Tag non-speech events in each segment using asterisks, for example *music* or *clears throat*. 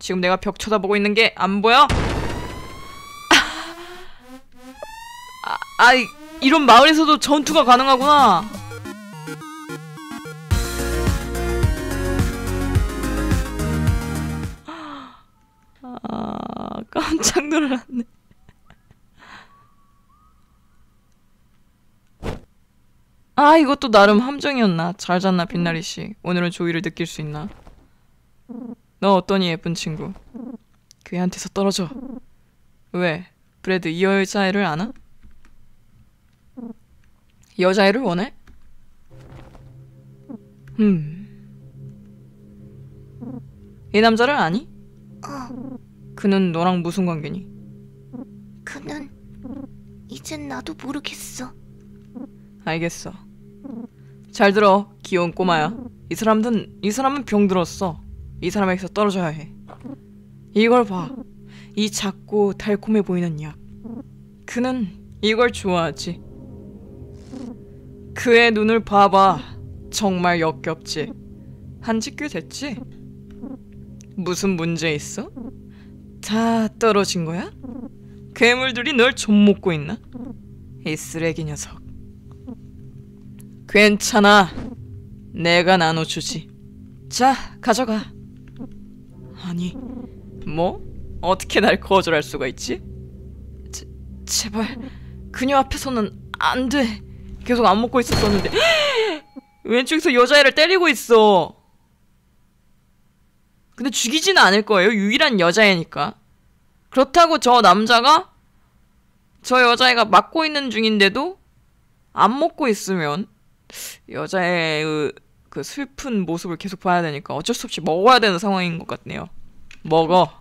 지금 내가 벽 쳐다보고 있는 게 안 보여? 아, 아, 이- 이런 마을에서도 전투가 가능하구나. 아, 깜짝 놀랐네. 아, 이것도 나름 함정이었나? 잘 잤나, 빛나리 씨. 오늘은 조이를 느낄 수 있나? 너 어떠니, 예쁜 친구? 그 애한테서 떨어져. 왜? 브래드 이 여자애를 아나? 여자애를 원해? 음. 이 남자를 아니? 어, 그는 너랑 무슨 관계니? 그는 이젠 나도 모르겠어. 알겠어. 잘 들어, 귀여운 꼬마야. 이 사람은 이 사람은 병들었어. 이 사람에게서 떨어져야 해. 이걸 봐. 이 작고 달콤해 보이는 약. 그는 이걸 좋아하지. 그의 눈을 봐봐. 정말 역겹지. 한지 꽤 됐지? 무슨 문제 있어? 다 떨어진 거야? 괴물들이 널 좀먹고 있나? 이 쓰레기 녀석. 괜찮아. 내가 나눠주지. 자, 가져가. 아니, 뭐? 어떻게 날 거절할 수가 있지? 제, 제발, 그녀 앞에서는 안 돼. 계속 안 먹고 있었었는데. *gasps* 왼쪽에서 여자애를 때리고 있어. 근데 죽이지는 않을 거예요. 유일한 여자애니까. 그렇다고 저 남자가 저 여자애가 맞고 있는 중인데도 안 먹고 있으면 여자의 그, 그 슬픈 모습을 계속 봐야 되니까 어쩔 수 없이 먹어야 되는 상황인 것 같네요. 먹어.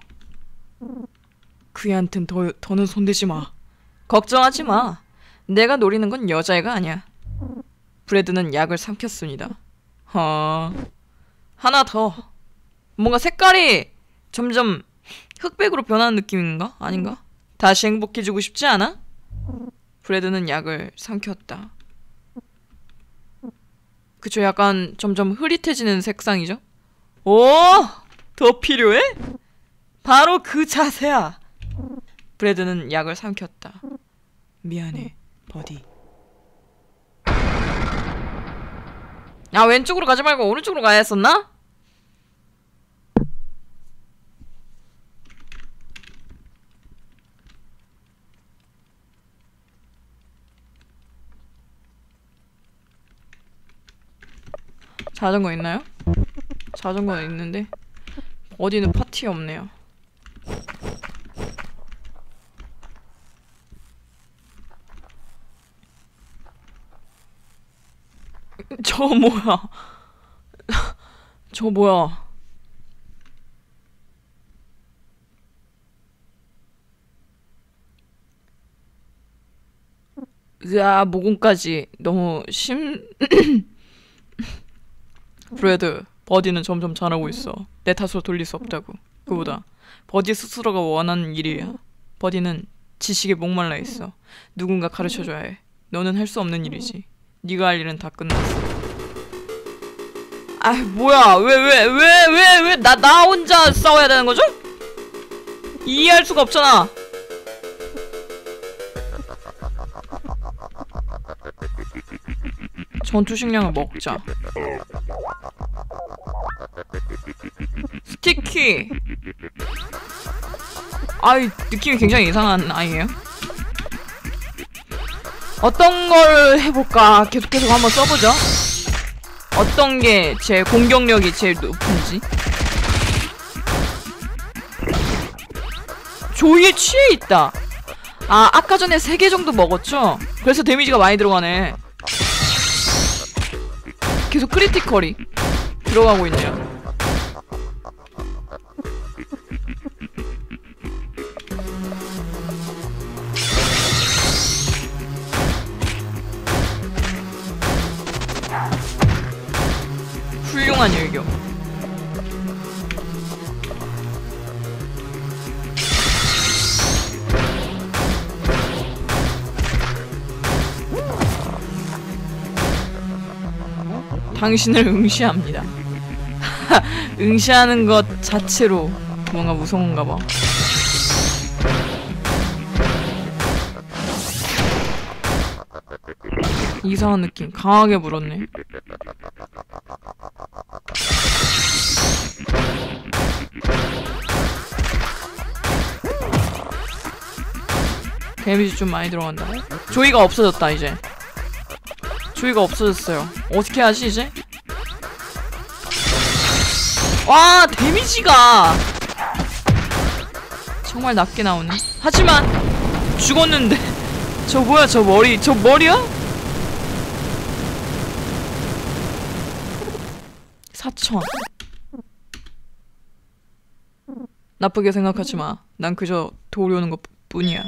그 애한텐 더, 더는 손대지 마. 걱정하지 마. 내가 노리는 건 여자애가 아니야. 브래드는 약을 삼켰습니다. 어... 하나 더. 뭔가 색깔이 점점 흑백으로 변하는 느낌인가? 아닌가? 다시 행복해지고 싶지 않아? 브래드는 약을 삼켰다. 그쵸, 약간 점점 흐릿해지는 색상이죠? 오! 더 필요해? 바로 그 자세야! 브래드는 약을 삼켰다. 미안해, 버디. 아, 왼쪽으로 가지 말고 오른쪽으로 가야 했었나? 자전거 있나요? 자전거 있는데 어디는 파티 없네요. 저 뭐야? 저 뭐야? 으아 모공까지 너무 심 *clears throat* 브래드, 버디는 점점 잘하고 있어. 내 탓으로 돌릴 수 없다고. 그보다 버디 스스로가 원하는 일이야. 버디는 지식에 목말라 있어. 누군가 가르쳐줘야 해. 너는 할 수 없는 일이지. 네가 할 일은 다 끝났어. 아 뭐야? 왜 왜 왜 왜 왜 나나 혼자 싸워야 되는 거죠? 이해할 수가 없잖아. 전투 식량을 먹자. 스티키. 아이 느낌이 굉장히 이상한 아이예요. 어떤 걸 해볼까? 계속 계속 한번 써보죠. 어떤 게 제 공격력이 제일 높은지. 조이에 취해 있다. 아 아까 전에 3개 정도 먹었죠? 그래서 데미지가 많이 들어가네. 계속 크리티컬이 들어가고 있네요. 훌륭한 일격. 당신을 응시합니다. *laughs* 응시하는 것 자체로 뭔가 무서운가 봐. 이상한 느낌. 강하게 불었네. 데미지 좀 많이 들어간다. 조이가 없어졌다 이제. 조이가 없어졌어요. 어떻게 하지 이제? 와 데미지가 정말 낮게 나오네. 하지만 죽었는데 *laughs* 저 뭐야 저 머리 저 머리야? 사천. 나쁘게 생각하지 마. 난 그저 도우려는 것 뿐이야.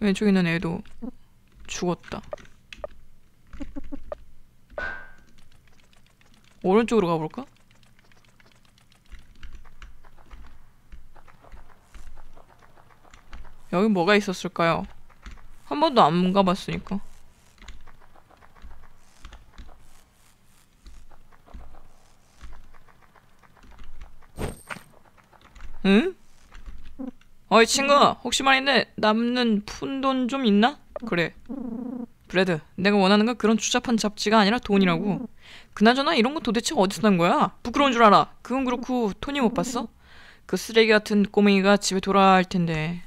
왼쪽에 있는 애도 죽었다. 오른쪽으로 가볼까? 여기 뭐가 있었을까요? 한 번도 안 가봤으니까. 응? 어이 친구 혹시 말인데 남는 푼돈 좀 있나? 그래 브레드 내가 원하는 건 그런 추잡한 잡지가 아니라 돈이라고 그나저나 이런 거 도대체 어디서 난 거야? 부끄러운 줄 알아 그건 그렇고 토니 못 봤어? 그 쓰레기 같은 꼬맹이가 집에 돌아야 할 텐데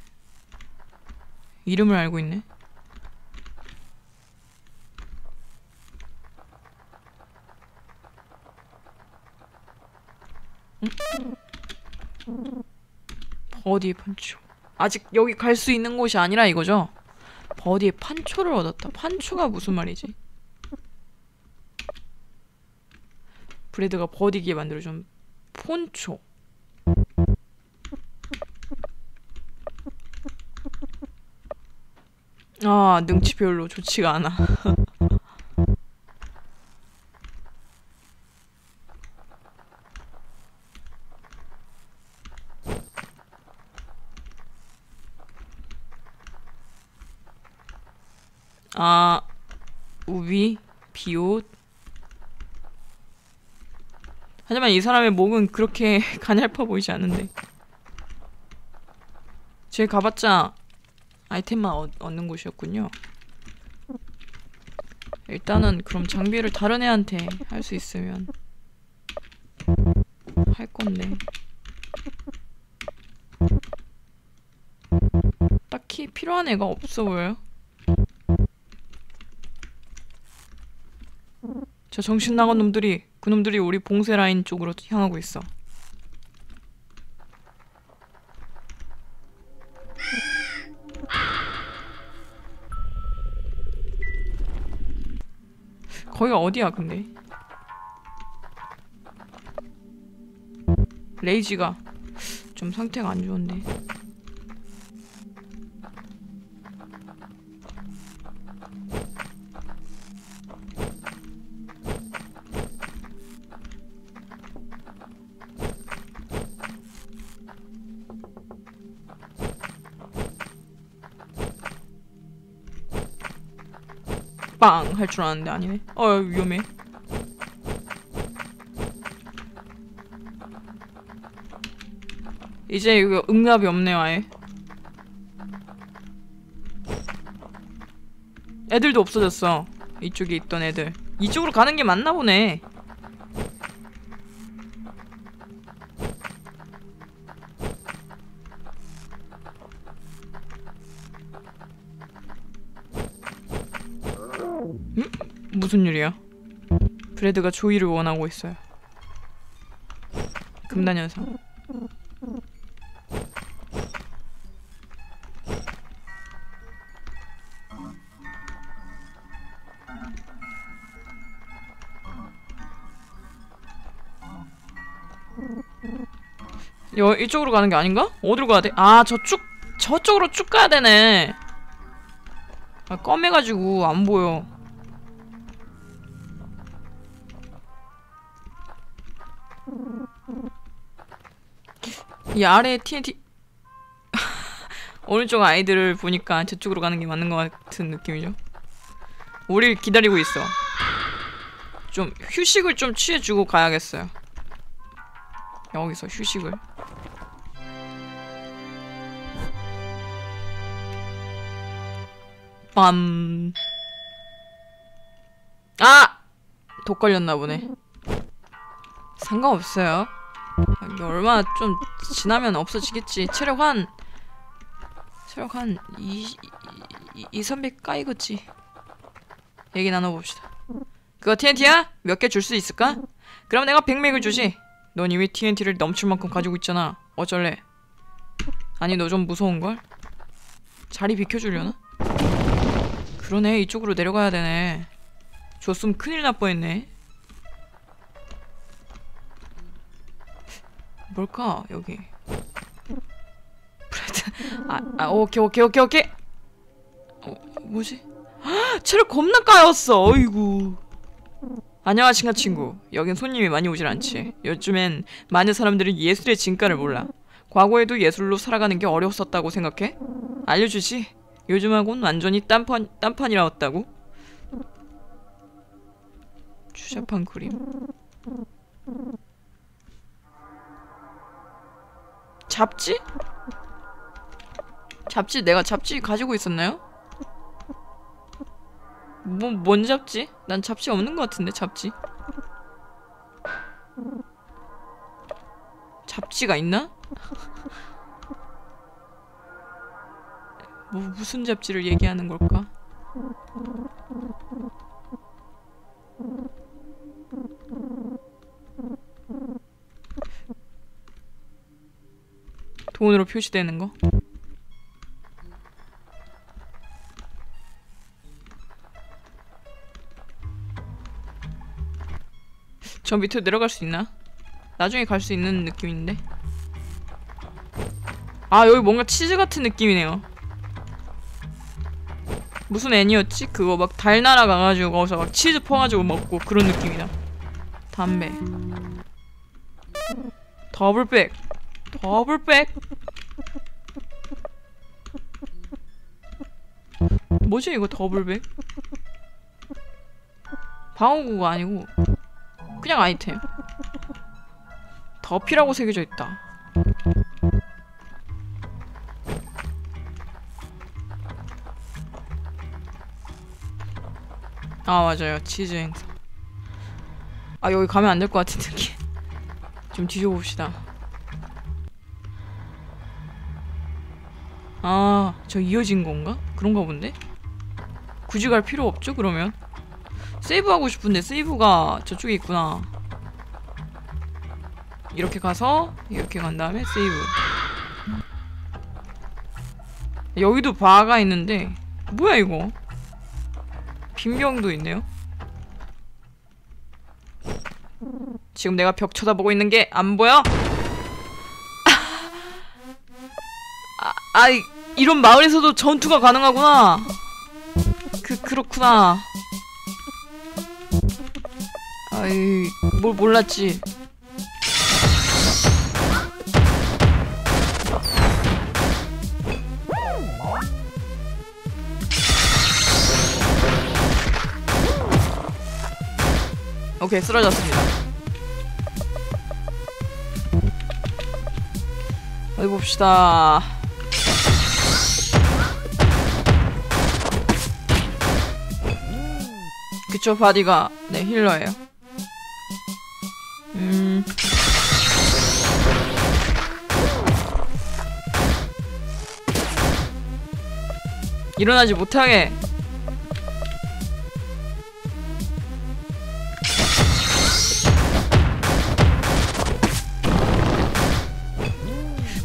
이름을 알고 있네 응? 버디 판초 아직 여기 갈 수 있는 곳이 아니라 이거죠? 버디의 판초를 얻었다. 판초가 무슨 말이지? 브레드가 버디기에 만들어준 폰초. 아, 능치 별로 좋지가 않아. *laughs* 아, 우비, 비옷. 하지만 이 사람의 목은 그렇게 *laughs* 가냘파 보이지 않는데. 제 가봤자 아이템만 얻, 얻는 곳이었군요. 일단은 그럼 장비를 다른 애한테 할 수 있으면 할 건데. 딱히 필요한 애가 없어 보여요. 저 정신 나간 놈들이 그놈들이 우리 봉쇄 라인 쪽으로 향하고 있어. 거기가 어디야 근데? 레이지가 좀 상태가 안 좋은데. 빵! 할 줄 아는데 아니네. 어 위험해. 이제 이거 응답이 없네요 아예. 애들도 없어졌어. 이쪽에 있던 애들. 이쪽으로 가는 게 맞나 보네. 무슨 일이야? 브레드가 조이를 원하고 있어요. 금단 현상. 여 이쪽으로 가는 게 아닌가? 어디로 가야 돼? 아 저쪽 저쪽으로 쭉 가야 되네. 아, 껌해가지고 안 보여. 이 아래 TNT *laughs* 오른쪽 아이들을 보니까 저쪽으로 가는 게 맞는 것 같은 느낌이죠. 우리를 기다리고 있어. 좀 휴식을 좀 취해주고 가야겠어요. 여기서 휴식을. 빰. 아! 독 걸렸나 보네. 상관없어요. 이게 얼마 좀 지나면 없어지겠지. 체력 한 체력 한 2, 2, 2 300 까이겠지. 얘기 나눠봅시다. 그거 TNT야? 몇 개 줄 수 있을까? 그럼 내가 100맥을 주지. 넌 이미 TNT를 넘칠 만큼 가지고 있잖아. 어쩔래? 아니 너 좀 무서운걸? 자리 비켜주려나? 그러네 이쪽으로 내려가야 되네. 줬으면 큰일 날 뻔했네. 뭘까 여기? 브레드. 아, 아 오케이 오케이 오케이 오케이. 어 뭐지? 헉, 체력 겁나 까였어. 어이구. 안녕하신가 친구. 여긴 손님이 많이 오질 않지. 요즘엔 많은 사람들이 예술의 진가를 몰라. 과거에도 예술로 살아가는 게 어려웠었다고 생각해? 알려주지. 요즘하고는 완전히 딴판 딴판이라왔다고. 추잡한 그림. 잡지? 잡지 내가 잡지 가지고 있었나요? 뭐, 뭔 잡지? 난 잡지 없는 것 같은데 잡지 잡지가 있나? 뭐 무슨 잡지를 얘기하는 걸까? 돈으로 표시되는 거? 저 밑으로 내려갈 수 있나? 나중에 갈 수 있는 느낌인데 아 여기 뭔가 치즈 같은 느낌이네요 무슨 애니였지? 그거 막 달 날아가가지고 거기서 막 치즈 퍼가지고 먹고 그런 느낌이다 담배 더플백 더플백. 뭐지 이거 더플백? 방어구가 아니고 그냥 아이템. 더피라고 새겨져 있다. 아 맞아요. 치즈 행사. 아 여기 가면 안 될 것 같은 느낌. 좀 뒤져봅시다 아 저 이어진 건가? 그런가 본데? 굳이 갈 필요 없죠 그러면 세이브하고 싶은데 세이브가 저쪽에 있구나 이렇게 가서 이렇게 간 다음에 세이브 여기도 바가 있는데 뭐야 이거 빈병도 있네요 지금 내가 벽 쳐다보고 있는 게 안 보여? 아, 아 이- 이런 마을에서도 전투가 가능하구나. 그 그렇구나. 아이 뭘 몰랐지. 오케이 쓰러졌습니다. 어디 봅시다 그쵸 바디가 네 힐러예요 음 일어나지 못하게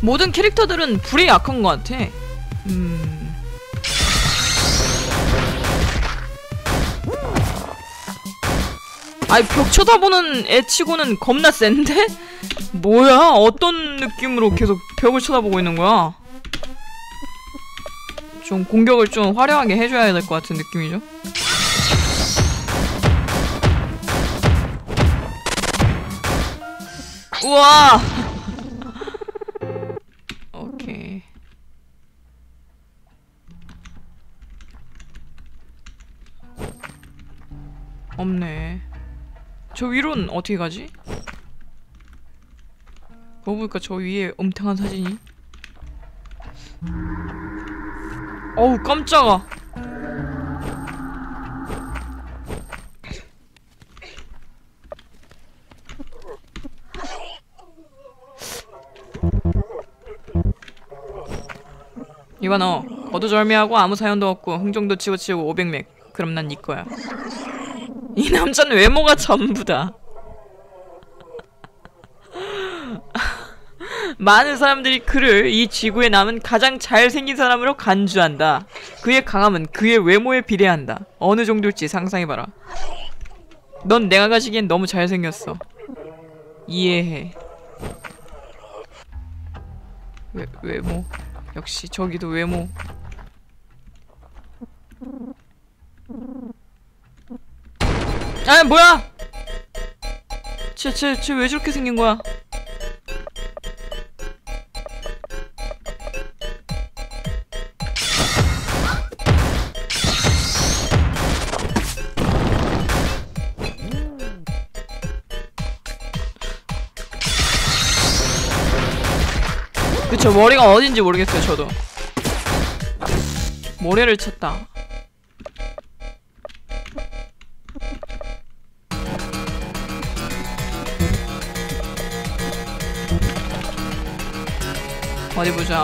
모든 캐릭터들은 불에 약한 것 같아. 음. 아이 벽 쳐다보는 애 치고는 겁나 센데? 뭐야? 어떤 느낌으로 계속 벽을 쳐다보고 있는 거야? 좀 공격을 좀 화려하게 해줘야 될 것 같은 느낌이죠? 우와! 저 위로는 어떻게 가지? 뭐 보니까? 저 위에 음탕한 사진이? 어우 깜짝아! 이거 너. 거두절미하고 아무 사연도 없고 흥정도 치고치고 500맥 그럼 난네 거야 이 남자는 외모가 전부다 많은 사람들이 그를 이 지구에 남은 가장 잘생긴 사람으로 간주한다. 그의 강함은 그의 외모에 비례한다. 어느 정도일지 상상해봐라. 넌 내가 가지기엔 너무 잘생겼어. 이해해. 외, 외모. 역시 저기도 외모. 아 뭐야! 쟤쟤쟤 왜 저렇게 생긴 거야? 그쵸 머리가 어딘지 모르겠어요 저도 모래를 쳤다 어디 보자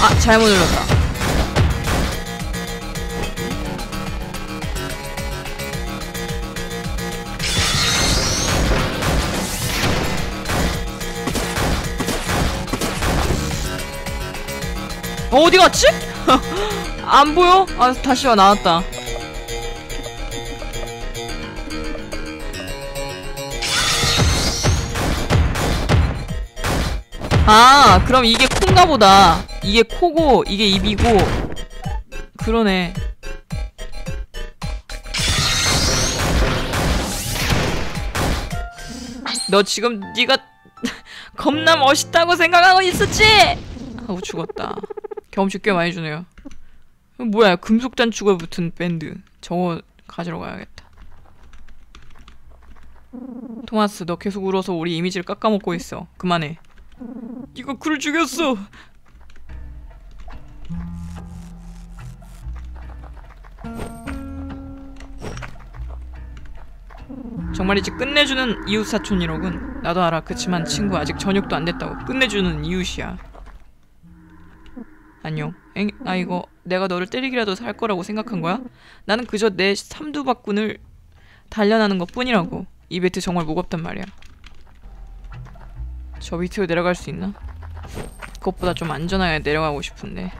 아 잘못 눌렀다 어, 어디 갔지? *laughs* 안 보여? 아 다시 와 나왔다 아 그럼 이게 콩가 보다. 이게 코고 이게 입이고. 그러네. 너 지금 네가 *laughs* 겁나 멋있다고 생각하고 있었지? 하고 죽었다. 경험치 꽤 많이 주네요. 뭐야 금속 단추가 붙은 밴드. 저거 가지러 가야겠다. 토마스 너 계속 울어서 우리 이미지를 깎아먹고 있어. 그만해 네가 그를 죽였어. 정말이지 끝내주는 이웃 사촌이로군. 나도 알아. 그치만 친구 아직 저녁도 안 됐다고 끝내주는 이웃이야. 안녕. 엥? 아 이거 내가 너를 때리기라도 살 거라고 생각한 거야? 나는 그저 내 삼두박군을 단련하는 것 뿐이라고. 이 배트 정말 무겁단 말이야 저 밑으로 내려갈 수 있나? 그것보다 좀 안전하게 내려가고 싶은데.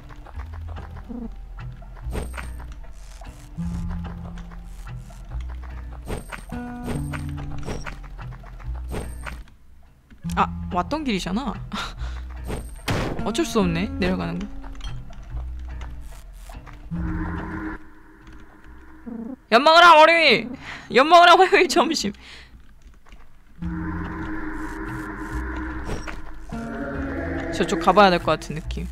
아 왔던 길이잖아. *laughs* 어쩔 수 없네 내려가는 거. 연먹으라 머리! 연먹으라 화요일 *laughs* 점심 저쪽 가봐야 될 것 같은 느낌.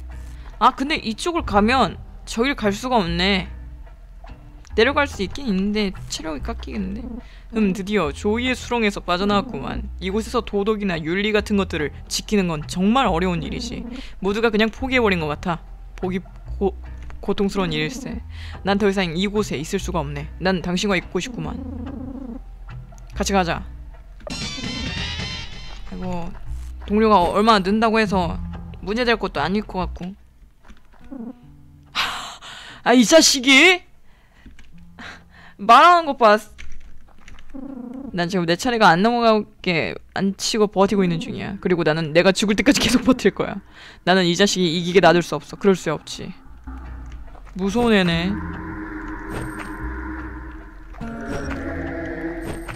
아 근데 이쪽을 가면 저길 갈 수가 없네. 내려갈 수 있긴 있는데 체력이 깎이겠는데? 음 드디어 조이의 수렁에서 빠져나왔구만. 이곳에서 도덕이나 윤리 같은 것들을 지키는 건 정말 어려운 일이지. 모두가 그냥 포기해버린 것 같아. 보기 고, 고통스러운 일일세. 난 더 이상 이곳에 있을 수가 없네. 난 당신과 있고 싶구만. 같이 가자. 아이고 동료가 얼마나 는다고 해서 문제될 것도 아닐 것 같고 아 이 자식이 말하는 것 봐. 난 지금 내 차례가 안 넘어가게 안 치고 버티고 있는 중이야. 그리고 나는 내가 죽을 때까지 계속 버틸 거야. 나는 이 자식이 이기게 놔둘 수 없어. 그럴 수 없지. 무서운 애네.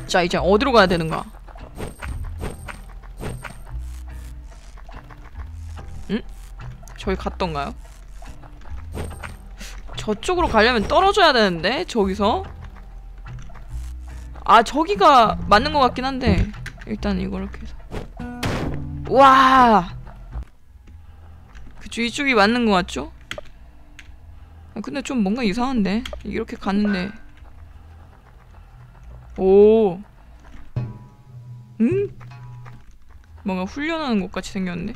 자, 이제 어디로 가야 되는가? 저기 갔던가요? 저쪽으로 가려면 떨어져야 되는데 저기서 아 저기가 맞는 것 같긴 한데 일단 이거 이렇게 해서 와 그쪽 이쪽이 맞는 것 같죠? 아, 근데 좀 뭔가 이상한데 이렇게 갔는데 오 응? 뭔가 훈련하는 것 같이 생겼는데.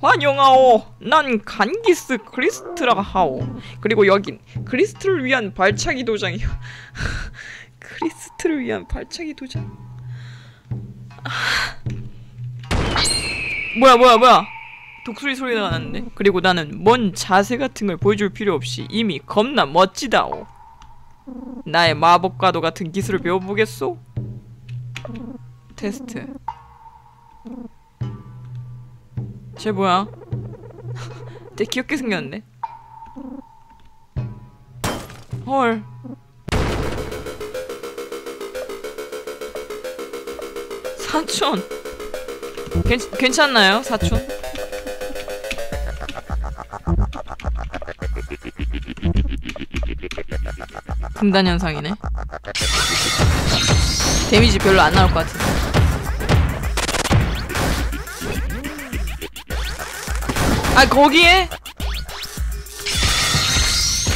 환영하오. 난 간기스 크리스트라 하오. 그리고 여긴 크리스트를 위한 발차기 도장이요. *laughs* 크리스트를 위한 발차기 도장. 뭐야 뭐야 뭐야. 독수리 소리가 나는데. 그리고 나는 뭔 자세 같은 걸 보여줄 필요 없이 이미 겁나 멋지다오. 나의 마법과도 같은 기술을 배워보겠소? 테스트. 쟤 뭐야? 되게 귀엽게 생겼는데? 헐. 사촌. 괜, 괜찮나요, 사촌? 금단 현상이네. 데미지 별로 안 나올 것 같은데. 아 거기에?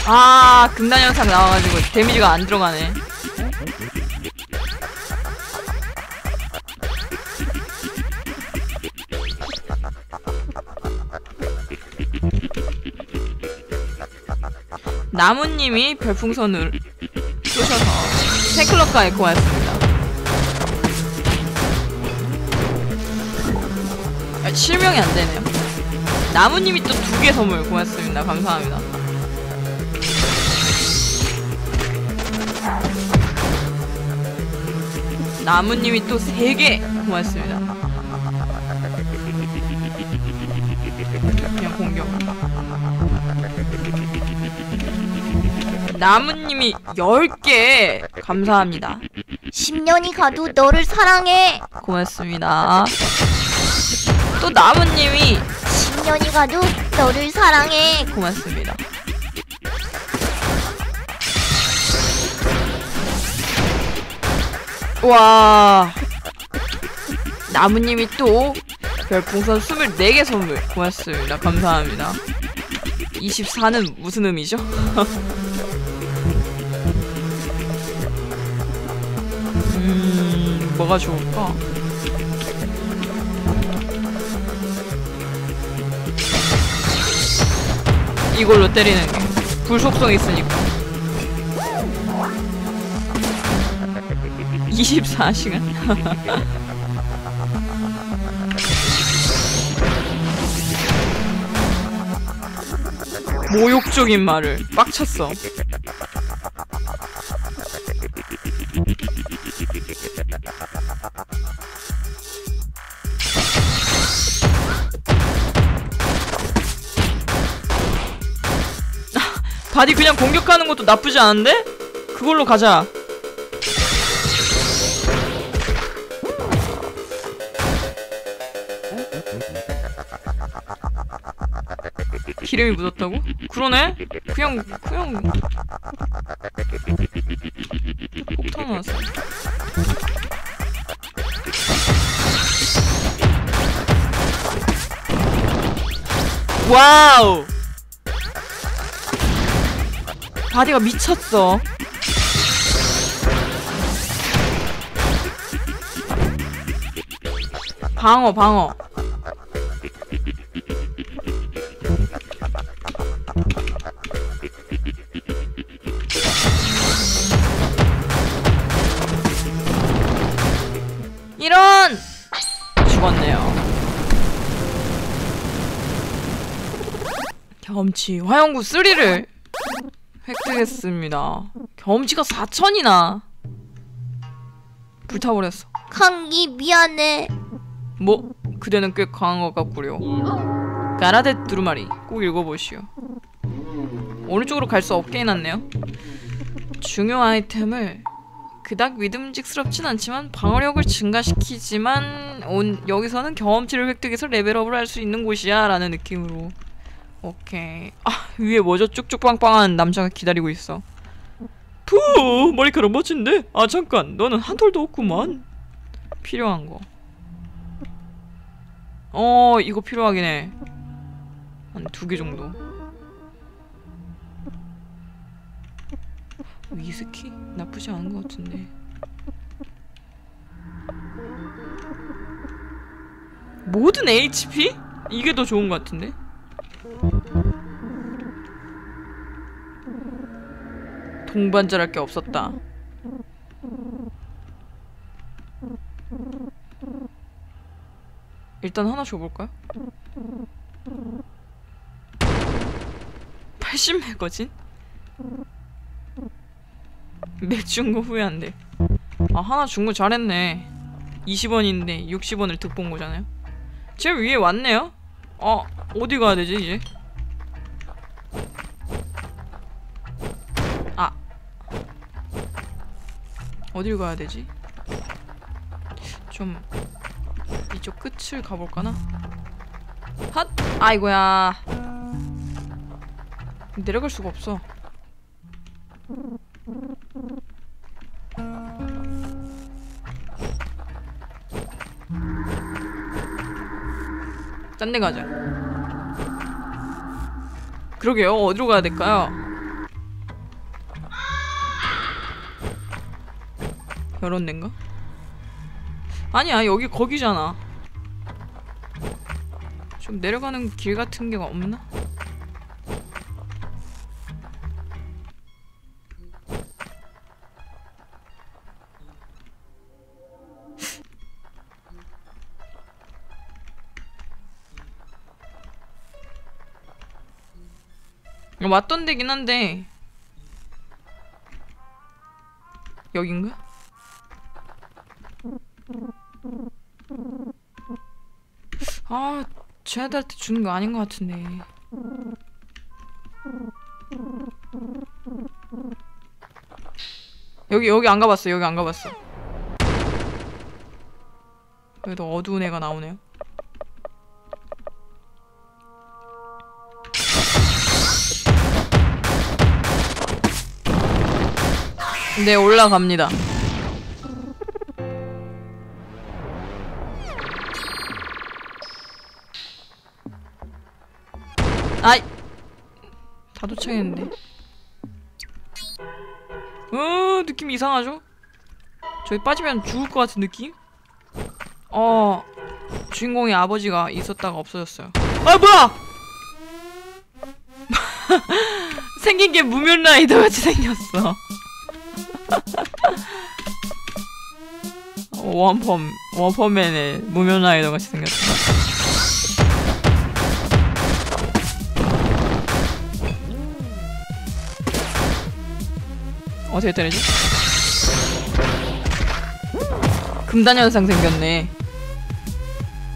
아 금단 현상 나와가지고 데미지가 안 들어가네. 나무님이 별풍선을 쏘셔서 팬클럽가에 고맙습니다. 아, 실명이 안 되네요. 나무님이 또 두 개 선물 고맙습니다. 감사합니다. 나무님이 또 세 개 고맙습니다. 그냥 공격. 나무님이 10개 감사합니다. 10년이 가도 너를 사랑해. 고맙습니다. 또 나무님이 10년이 가도 너를 사랑해. 고맙습니다. 와 나무님이 또 별풍선 24개 선물 고맙습니다. 감사합니다. 24는 무슨 의미죠? *laughs* 음, 뭐가 좋을까? 이걸로 때리는 게. 불속성 있으니까. *laughs* 24시간? *laughs* 모욕적인 말을 빡쳤어 버디 그냥 공격하는 것도 나쁘지 않은데? 그걸로 가자. 기름이 묻었다고? 그러네? 그냥 그냥 폭탄 나왔어. 와우! 바디가 미쳤어. 방어, 방어. 이런! 죽었네요. 경험치 화영구 3를 획득했습니다. 경험치가 4천이나 불타버렸어. 강기 미안해. 뭐 그대는 꽤 강한 것 같구려. 가라데 두루마리 꼭 읽어보시오. 오른쪽으로 갈 수 없게 해놨네요. 중요 아이템을 그닥 믿음직스럽진 않지만 방어력을 증가시키지만 온, 여기서는 경험치를 획득해서 레벨업을 할 수 있는 곳이야 라는 느낌으로 오케이. 아 위에 뭐죠? 쭉쭉 빵빵한 남자가 기다리고 있어. 푸 머리카락 멋진데? 아 잠깐. 너는 한 톨도 없구만. 필요한 거. 어 이거 필요하긴 해 한 두 개 정도. 위스키? 나쁘지 않은 것 같은데. 모든 HP? 이게 더 좋은 것 같은데? 동반자랄 게 없었다. 일단 하나 줘볼까요? 80 매거진? 맥준거 후회한데. 아 하나 준 거 잘했네. 20원인데 60원을 득본 거잖아요. 지금 위에 왔네요? 어 어디 가야 되지 이제? 아 어딜 가야 되지? 좀 이쪽 끝을 가볼까나? 핫! 아이고야 내려갈 수가 없어 딴 데 가자 그러게요 어디로 가야 될까요? 이런 데인가? 아니야 여기 거기잖아 좀 내려가는 길 같은 게 없나? 왔던 데긴 한데 여긴가? 아, 쟤네들한테 주는 거 아닌 것 같은데. 여기 여기 안 가봤어. 여기 안 가봤어. 그래도 어두운 애가 나오네요. 네, 올라갑니다. 아이! 다 도착했는데. 어, 느낌 이상하죠? 저기 빠지면 죽을 것 같은 느낌? 어, 주인공의 아버지가 있었다가 없어졌어요. 아, 뭐야! *laughs* 생긴 게 무면라이더 같이 생겼어. 원펌, 원펌맨의 무면라이더 같이 생겼어. 어떻게 때리지? 금단 현상 생겼네.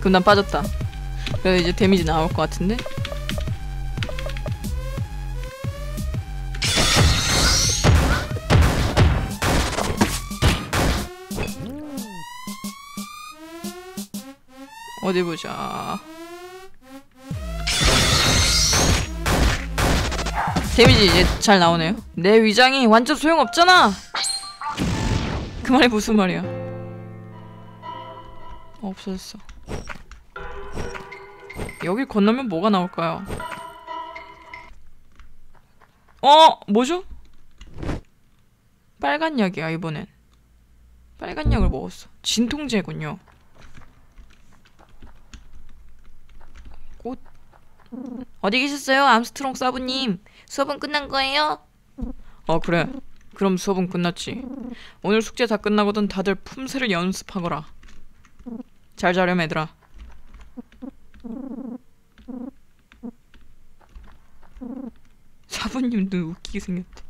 금단 빠졌다. 그래서 이제 데미지 나올 것 같은데? 어디 보자. 데미지 이제 잘 나오네요. 내 위장이 완전 소용없잖아! 그 말이 무슨 말이야. 어, 없어졌어. 여기 건너면 뭐가 나올까요? 어! 뭐죠? 빨간 약이야, 이번엔. 빨간 약을 먹었어. 진통제군요. 어디 계셨어요, 암스트롱 사부님? 수업은 끝난 거예요? 어 그래. 그럼 수업은 끝났지. 오늘 숙제 다 끝나거든 다들 품새를 연습하거라. 잘 자렴 얘들아. 사부님도 웃기게 생겼대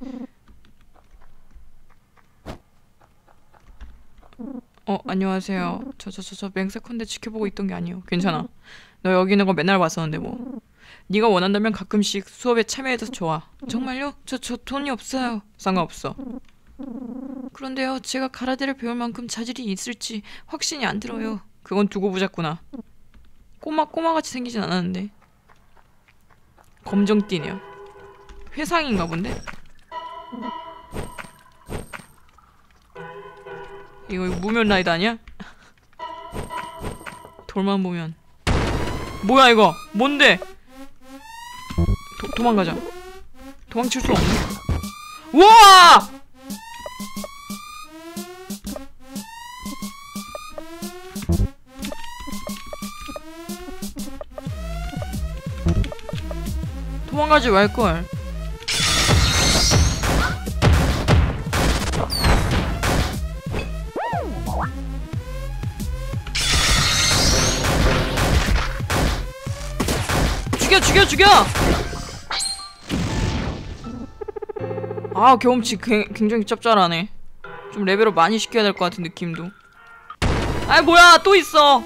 어 안녕하세요. 저 저 저저 맹세컨대 지켜보고 있던 게 아니에요. 괜찮아. 너 여기 있는 거 맨날 봤었는데 뭐 네가 원한다면 가끔씩 수업에 참여해도 좋아. 정말요? 저, 저 돈이 없어요. 상관없어. 그런데요, 제가 가라데를 배울 만큼 자질이 있을지 확신이 안 들어요. 그건 두고 보자꾸나. 꼬마 꼬마같이 생기진 않았는데. 검정띠네요. 회상인가 본데? 이거 무면 라이드 아니야? 돌만 보면 뭐야 이거 뭔데 도망가자. 도망칠 수 없네. 우와! 도망가지 말걸. 죽여 죽여 죽여! 아 경험치 굉- 굉장히 짭짤하네. 좀 레벨업 많이 시켜야 될 것 같은 느낌도. 아이 뭐야 또 있어.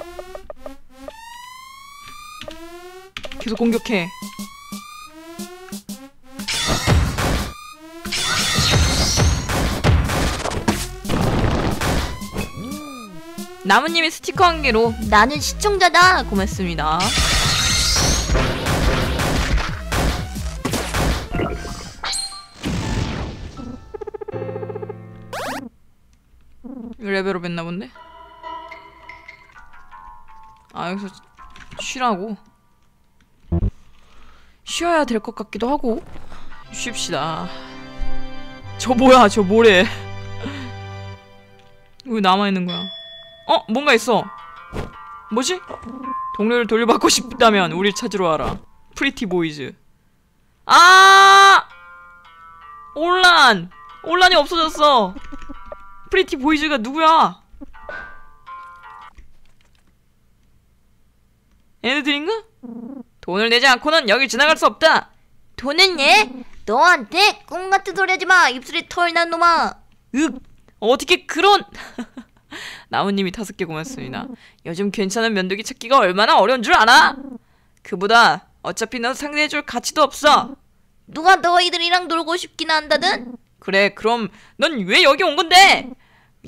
계속 공격해. 나무님이 스티커 한 개로 나는 시청자다. 고맙습니다. 레벨업 했나 본데? 아 여기서 쉬라고 쉬어야 될 것 같기도 하고 쉽시다 저 뭐야 저 뭐래 *laughs* 왜 남아있는 거야 어 뭔가 있어 뭐지? 동료를 돌려받고 싶다면 우릴 찾으러 와라. 프리티 보이즈. 아! 올란! 올란이 없어졌어. 프리티 보이즈가 누구야? 얘네들인가? 돈을 내지 않고는 여길 지나갈 수 없다. 돈은 얘? 너한테 꿈 같은 소리 하지 마. 입술이 털난 놈아. 윽! 어떻게 그런 *laughs* 나무님이 다섯 개 고맙습니다. 요즘 괜찮은 면도기 찾기가 얼마나 어려운 줄 알아? 그보다 어차피 넌 상대해줄 가치도 없어. 누가 너희들이랑 놀고 싶긴 한다든? 그래 그럼 넌 왜 여기 온 건데?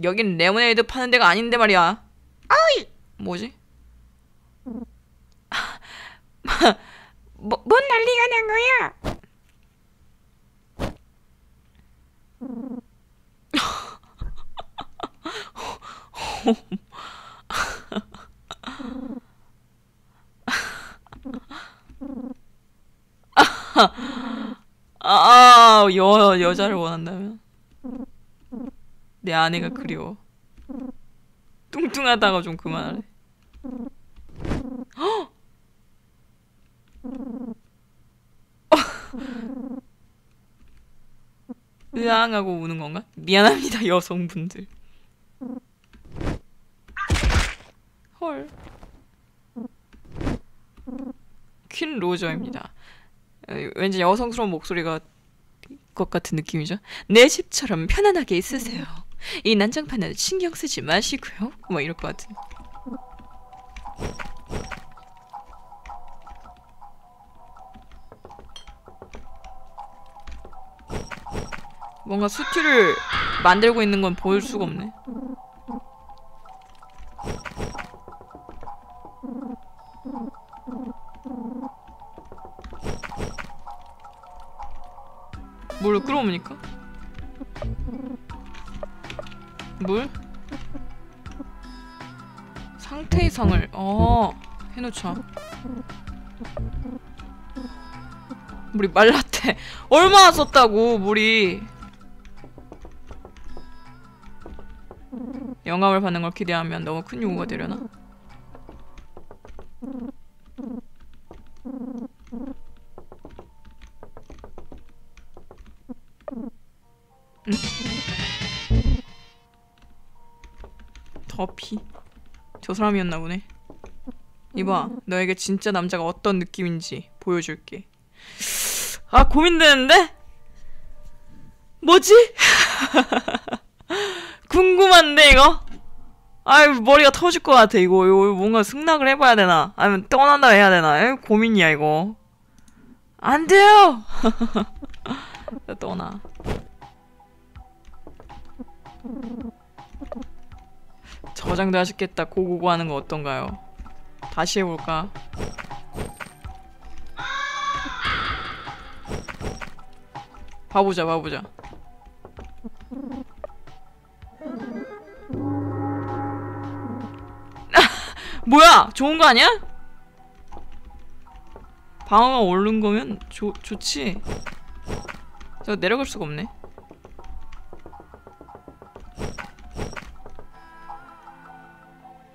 여긴 레모네이드 파는 데가 아닌데 말이야. 아이 뭐지? 뭐, 뭔 난리가 난 거야? *laughs* 아, 여, 여자를 원한다면? 내 아내가 그리워. 뚱뚱하다가 좀 그만하래. 헉! *laughs* 으앙하고 우는 건가? 미안합니다, 여성분들. 헐. 퀸 로저입니다. 어, 왠지 여성스러운 목소리가 것 같은 느낌이죠. 내 집처럼 편안하게 있으세요. 이 난장판은 신경 쓰지 마시고요. 뭐 이럴 것 같은. 뭔가 수트를 만들고 있는 건 보일 수가 없네. 뭘 끌어옵니까? 물? 상태 이상을 어 해놓자 물이 말랐대 얼마나 썼다고 물이 영감을 받는 걸 기대하면 너무 큰 요구가 되려나? 더피? 저 사람이었나 보네. 이봐 너에게 진짜 남자가 어떤 느낌인지 보여줄게. 아 고민되는데? 뭐지? *laughs* 궁금한데 이거? 아유 머리가 터질 것 같아 이거. 이거 뭔가 승낙을 해봐야 되나? 아니면 떠난다 해야 되나? 에이, 고민이야 이거. 안 돼요! 나 *laughs* 떠나 저장도 하셨겠다 고고고 하는 거 어떤가요? 다시 해볼까? 봐보자 봐보자 *laughs* 뭐야 좋은 거 아니야? 방어가 오른 거면 좋 좋지 저 내려갈 수가 없네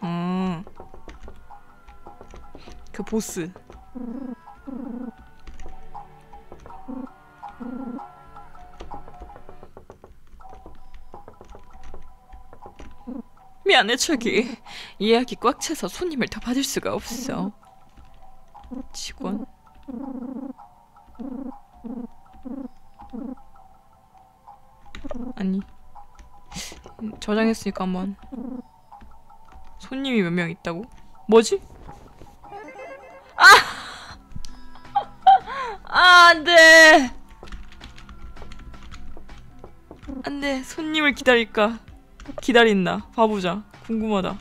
음. 그 보스. 미안해 저기 예약이 꽉 차서 손님을 더 받을 수가 없어 직원 아니 저장했으니까 한번 손님이 몇 명 있다고? 뭐지? 아! *laughs* 아, 안 돼! 안 돼, 손님을 기다릴까? 기다린다. 봐보자. 궁금하다.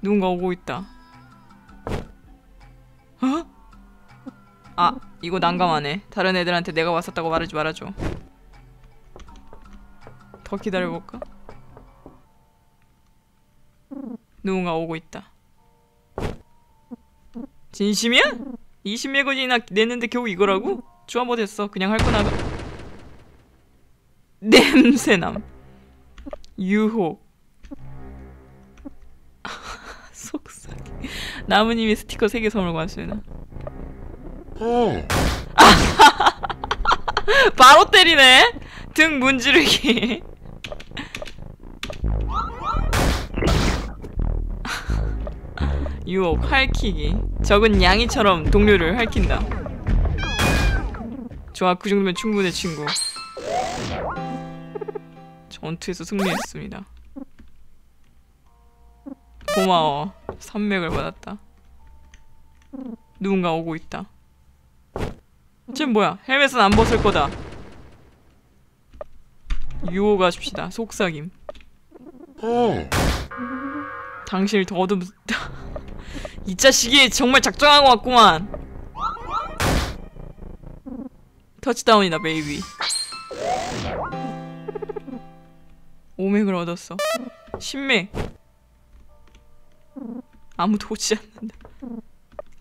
누군가 오고 있다. 어? 아, 이거 난감하네. 다른 애들한테 내가 왔었다고 말하지 말아줘. 더 기다려볼까? 누군가 오고 있다. 진심이야? 20매거진이나 냈는데 겨우 이거라고? 좋아 못했어. 그냥 할 거나. *laughs* 냄새남. 유혹. *laughs* 속삭이. 나무님이 스티커 3개 선물 고맙습니다. *laughs* 바로 때리네. 등 문지르기. 유혹, 할퀴기. 적은 양이처럼 동료를 할킨다. 좋아, 그 정도면 충분해, 친구. 전투에서 승리했습니다. 고마워. 산맥을 받았다. 누군가 오고 있다. 쟤 뭐야? 헬멧은 안 벗을 거다. 유혹하십시다. 속삭임. 당신을 더듬... *laughs* 이 자식이 정말 작정한 것 같구만. 터치다운이다, 베이비. 오맥을 얻었어. 신맥. 아무도 오지 않는다.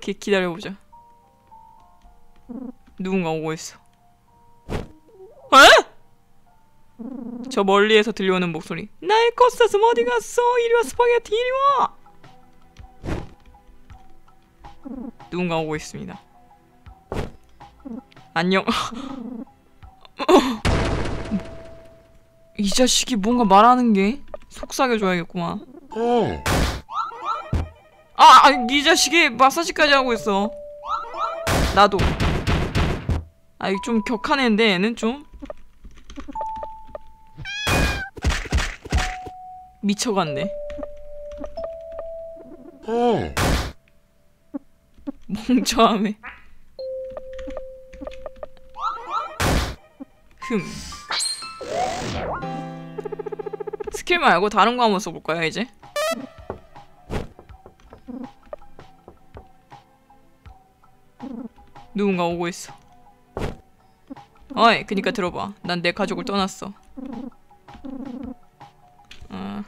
기, 기다려보자. 누군가 오고 있어. 에? 저 멀리에서 들려오는 목소리. 나의 코스타스 어디 갔어? 이리 와 스파게티 이리 와. 누군가 오고 있습니다. 안녕. *laughs* 이 자식이 뭔가 말하는 게 속삭여줘야겠구만. 아, 아, 이 자식이 마사지까지 하고 있어. 나도. 아, 이거 좀 격한 애인데 얘는 좀 미쳐갔네. 멍청함에. 흠. 스킬 말고 다른 거 한번 써볼까요, 이제? 누군가 오고 있어. 어이, 그니까 들어봐. 난 내 가족을 떠났어. 어.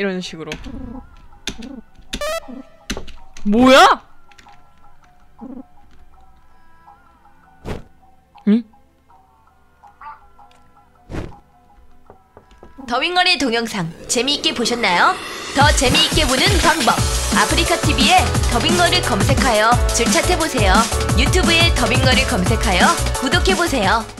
이런 식으로. 뭐야? 응? 더윙걸의 동영상 재미있게 보셨나요? 더 재미있게 보는 방법 아프리카 TV에 더빙걸을 검색하여 줄 찾아보세요. 유튜브에 더빙걸을 검색하여 구독해보세요.